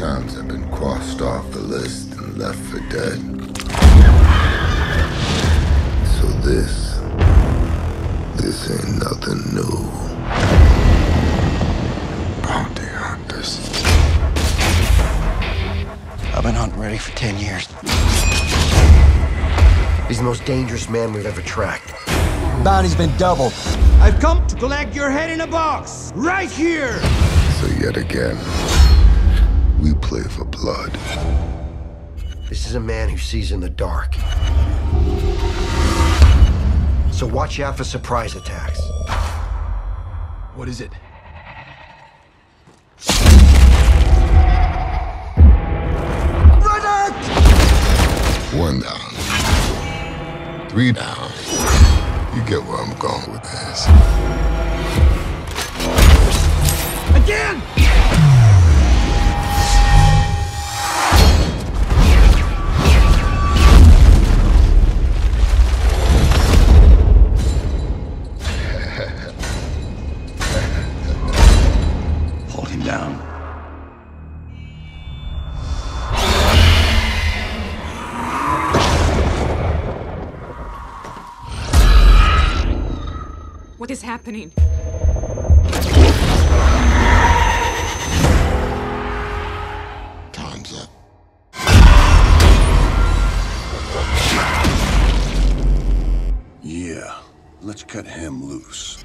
times I've been crossed off the list and left for dead. So this, this ain't nothing new. Bounty hunters. I've been hunting Riddick for 10 years. He's the most dangerous man we've ever tracked. Bounty's been doubled. I've come to collect your head in a box, right here! So yet again, we play for blood. This is a man who sees in the dark. So watch out for surprise attacks. What is it? One down. Three down. You get where I'm going with this. Again! Down. What is happening? Time's up. Yeah, let's cut him loose.